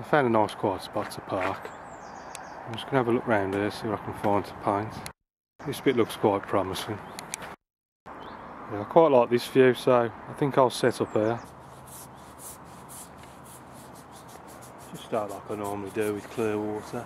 I found a nice quiet spot to park. I'm just going to have a look round here, see what I can find to paint. This bit looks quite promising. Yeah, I quite like this view, so I think I'll set up here. Just start like I normally do with clear water.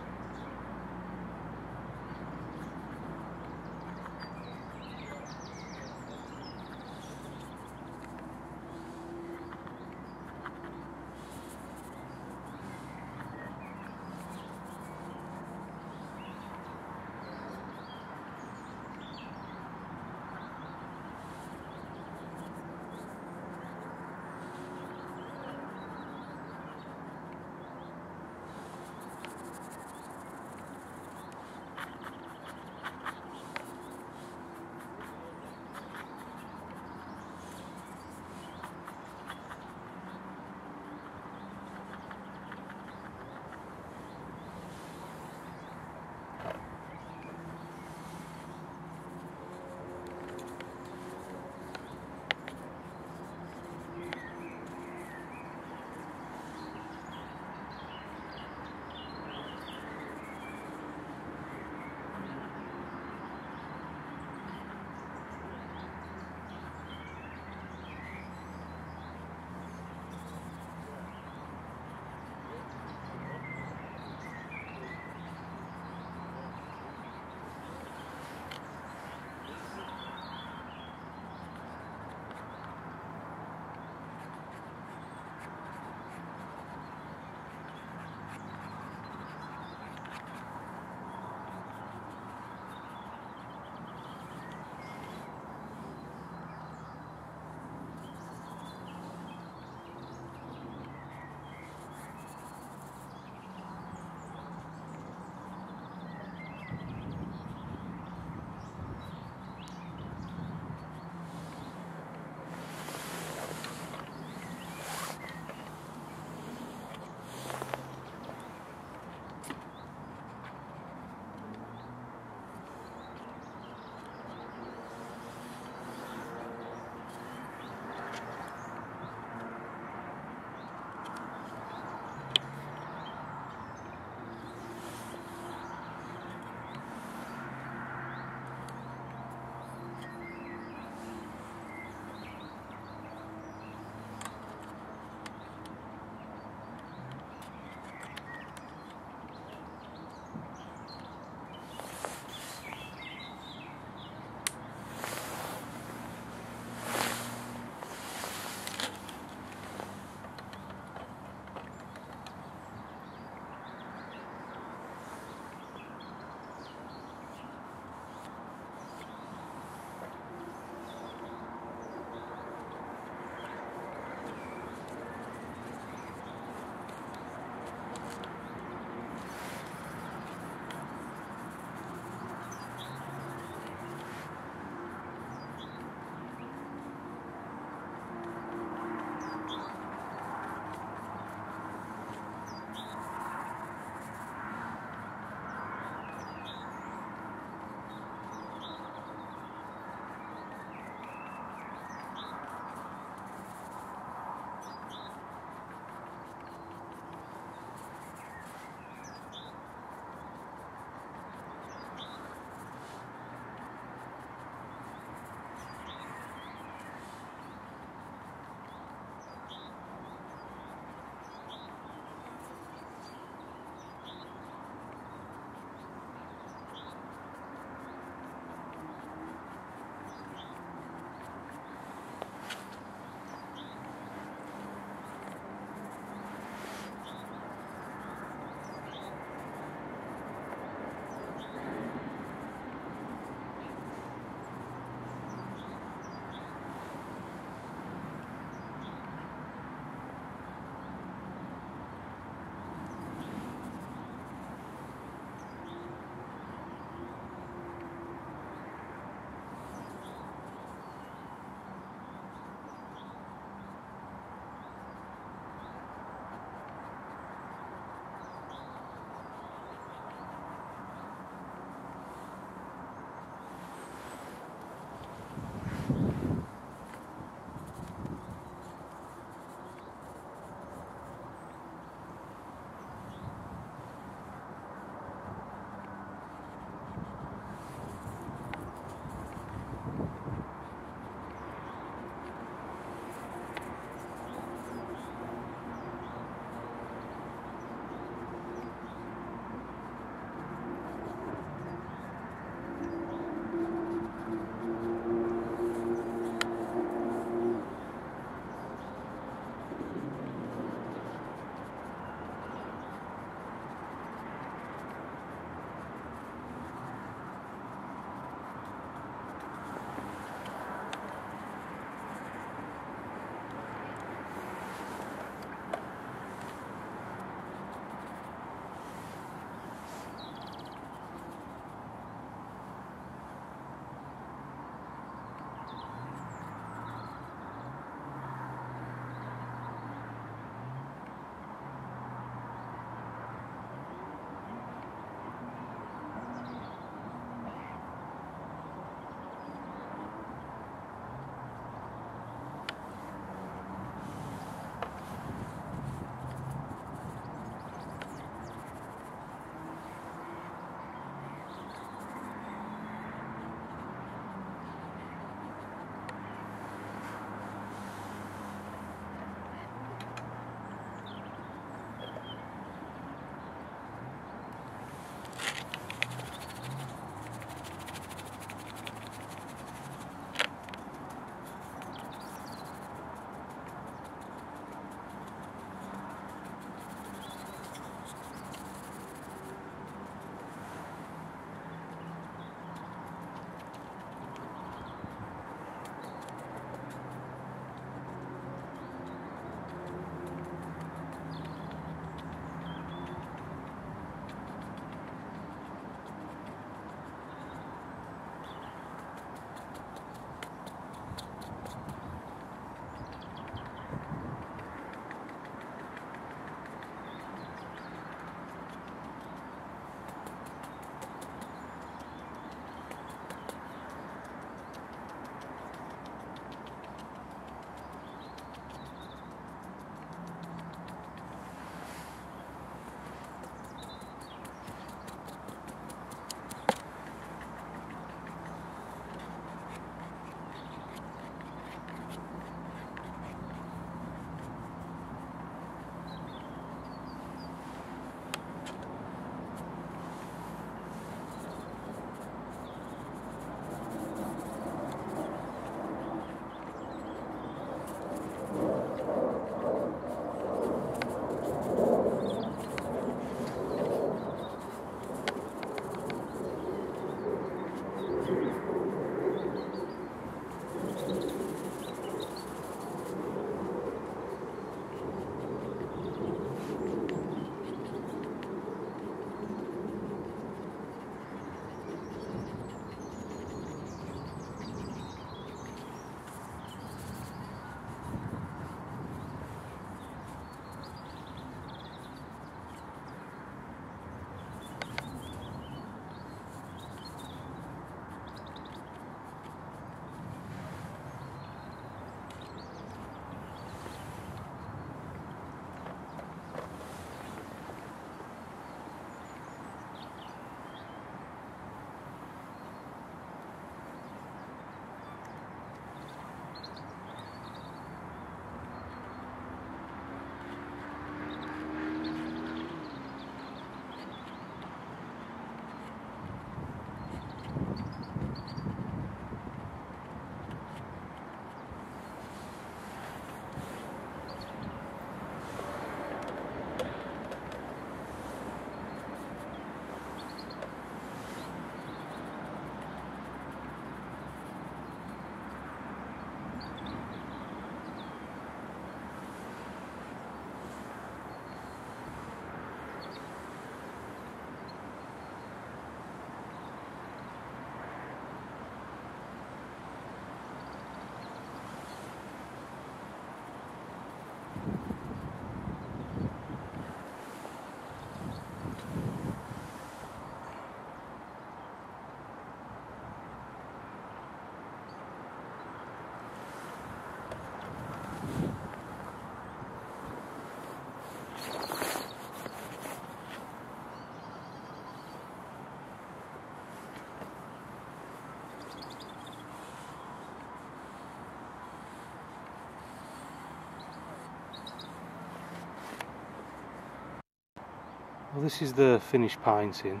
Well, this is the finished painting.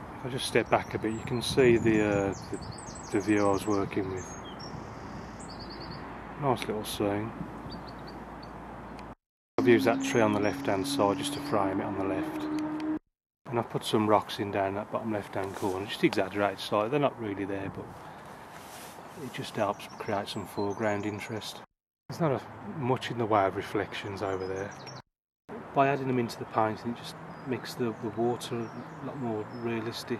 If I just step back a bit, you can see the, uh, the, the view I was working with. Nice little scene. I've used that tree on the left hand side just to frame it on the left. And I've put some rocks in down that bottom left hand corner, just exaggerate slightly, they're not really there but it just helps create some foreground interest. There's not a, much in the way of reflections over there by adding them into the painting it just makes the, the water a lot more realistic